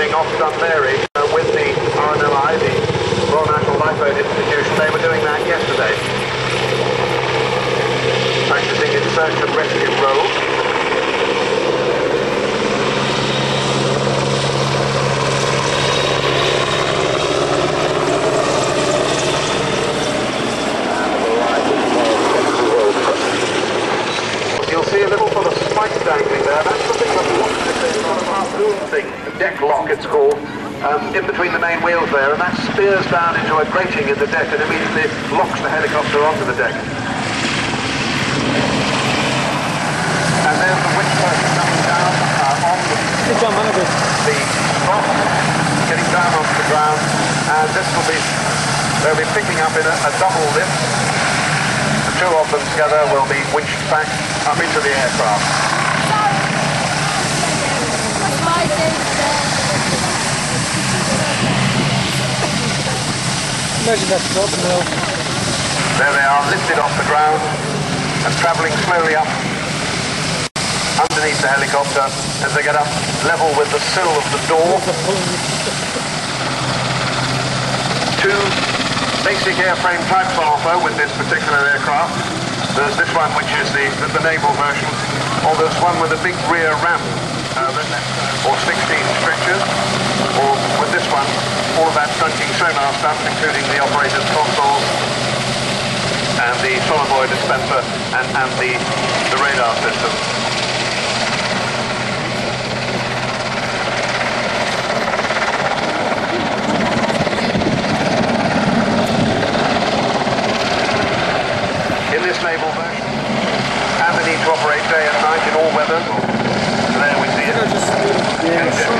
synchronising off Dun Laoghaire uh, with the RNLI, the Royal National Lifeboat Institution. They were doing that yesterday. Practicing in search and rescue roles. You'll see a little sort of spike dangling there. That's the thing that locks it. It's sort of a harpoon thing, deck lock it's called, um, in between the main wheels there, and that spears down into a grating in the deck and immediately locks the helicopter onto the deck. And there's the winch person coming down uh, on the, the top, getting down onto the ground, and this will be, they'll be picking up in a, a double lift. The two of them together will be winched back up into the aircraft. Imagine that's top now. There they are, lifted off the ground and travelling slowly up underneath the helicopter as they get up level with the sill of the door. Two basic airframe types on offer with this particular aircraft. There's this one which is the, the, the naval version, or there's one with a big rear ramp, uh, or 16 stretchers, or with this one, all of that trunking sonar stuff, including the operator's consoles, and the sonobuoy dispenser and, and the, the radar system. In this naval version, and the need to operate day and night in all weather. There we see it.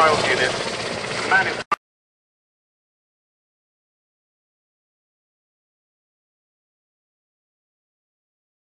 files unit. Manage